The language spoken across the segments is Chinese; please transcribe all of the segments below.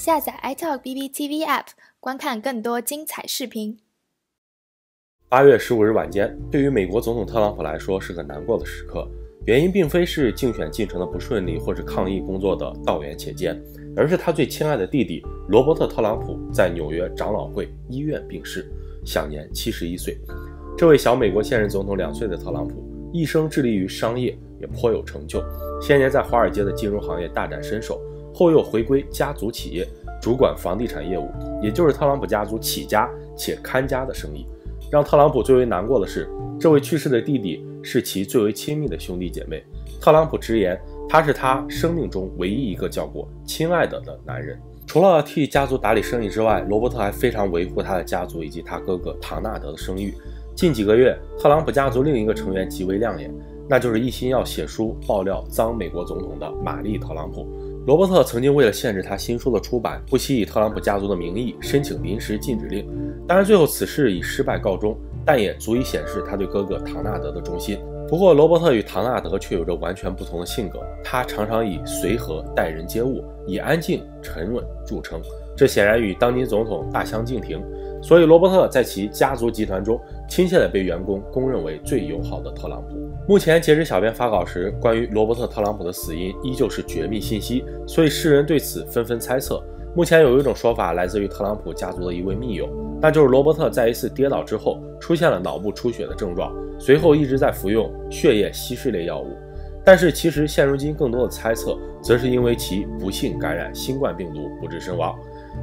下载 iTalk BBTV App，观看更多精彩视频。八月十五日晚间，对于美国总统特朗普来说是个难过的时刻。原因并非是竞选进程的不顺利，或是抗疫工作的道远且艰，而是他最亲爱的弟弟罗伯特·特朗普在纽约长老会医院病逝，享年七十一岁。这位小美国现任总统两岁的特朗普，一生致力于商业，也颇有成就。先年在华尔街的金融行业大展身手。后又回归家族企业，主管房地产业务，也就是特朗普家族起家且看家的生意。让特朗普最为难过的是，这位去世的弟弟是其最为亲密的兄弟姐妹。特朗普直言，他是他生命中唯一一个叫过“亲爱的”的男人。除了替家族打理生意之外，罗伯特还非常维护他的家族以及他哥哥唐纳德的声誉。近几个月，特朗普家族另一个成员极为亮眼，那就是一心要写书爆料脏美国总统的玛丽·特朗普。罗伯特曾经为了限制他新书的出版，不惜以特朗普家族的名义申请临时禁止令。当然，最后此事以失败告终，但也足以显示他对哥哥唐纳德的忠心。不过，罗伯特与唐纳德却有着完全不同的性格。他常常以随和待人接物，以安静沉稳著称，这显然与当今总统大相径庭。所以，罗伯特在其家族集团中，亲切地被员工公认为最友好的特朗普。目前截止小编发稿时，关于罗伯特·特朗普的死因依旧是绝密信息，所以世人对此纷纷猜测。目前有一种说法来自于特朗普家族的一位密友，那就是罗伯特在一次跌倒之后出现了脑部出血的症状，随后一直在服用血液稀释类药物。但是，其实现如今更多的猜测，则是因为其不幸感染新冠病毒不治身亡。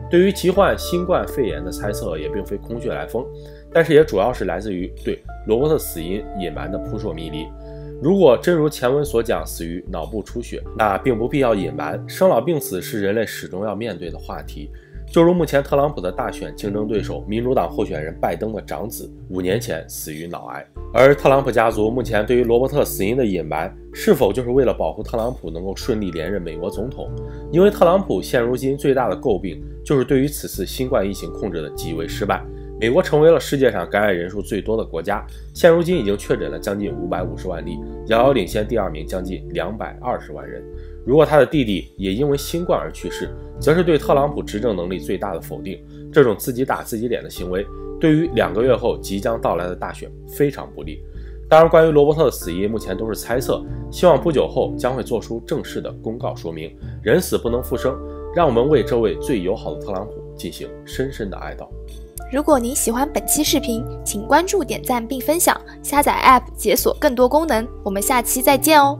对于其患新冠肺炎的猜测也并非空穴来风，但是也主要是来自于对罗伯特死因隐瞒的扑朔迷离。如果真如前文所讲死于脑部出血，那并不必要隐瞒。生老病死是人类始终要面对的话题。就如目前特朗普的大选竞争对手民主党候选人拜登的长子五年前死于脑癌，而特朗普家族目前对于罗伯特死因的隐瞒，是否就是为了保护特朗普能够顺利连任美国总统？因为特朗普现如今最大的诟病就是对于此次新冠疫情控制的极为失败。美国成为了世界上感染人数最多的国家，现如今已经确诊了将近五百五十万例，遥遥领先第二名将近两百二十万人。如果他的弟弟也因为新冠而去世，则是对特朗普执政能力最大的否定。这种自己打自己脸的行为，对于两个月后即将到来的大选非常不利。当然，关于罗伯特的死因，目前都是猜测，希望不久后将会做出正式的公告说明。人死不能复生，让我们为这位最友好的特朗普进行深深的哀悼。如果您喜欢本期视频，请关注、点赞并分享，下载 App 解锁更多功能。我们下期再见哦。